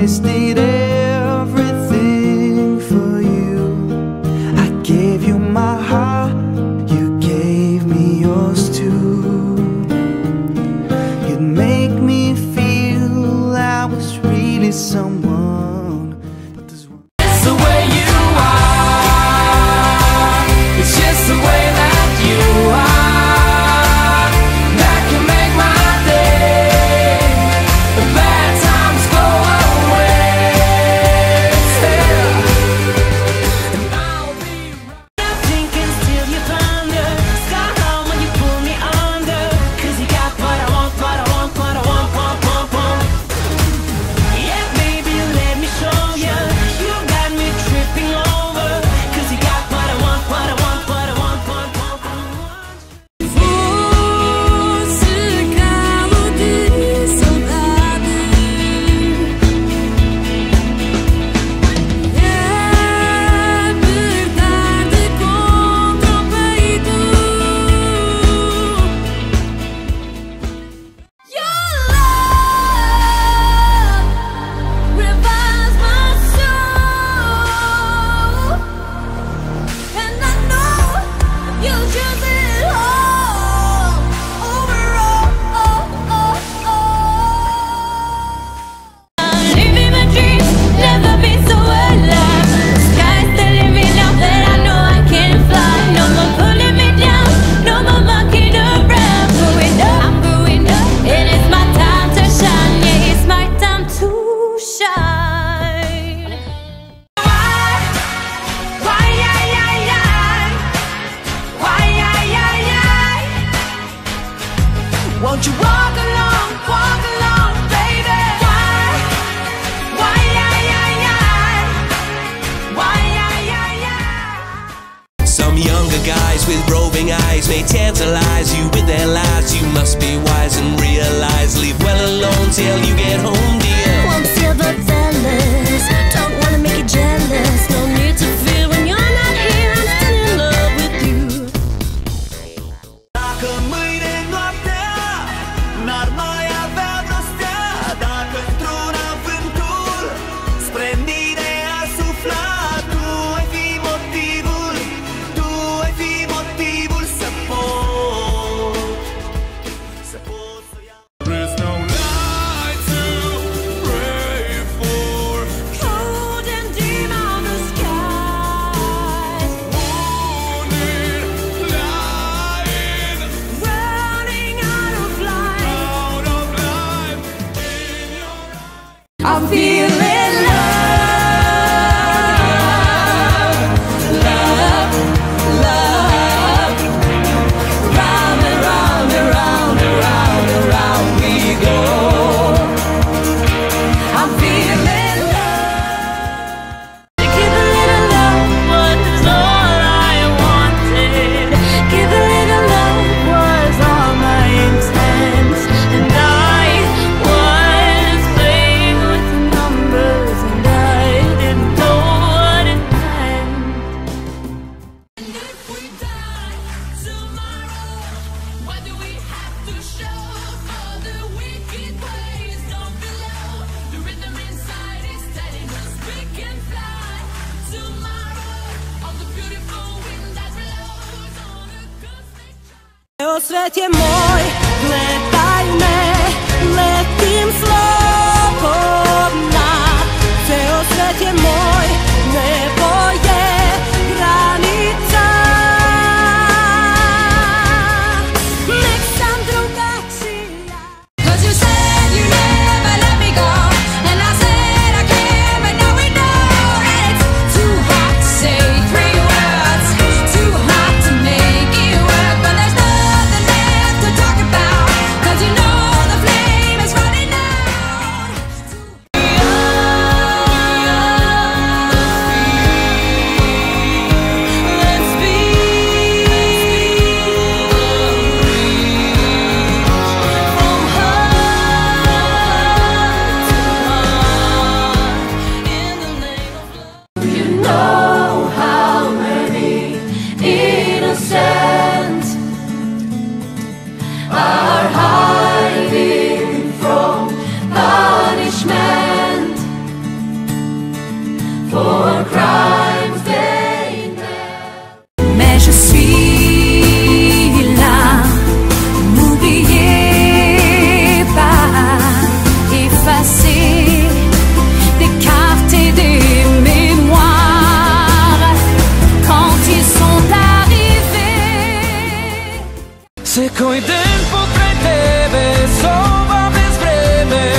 wasted with roving eyes may tantalize you with their lies. You must be wise and realize, leave well alone till you get home. Ceo svet je moj, gledaj Mais je suis là, n'oubliez pas, effacez, décartez des mémoires quand ils sont arrivés. Se coi tempo preteve, sova breve.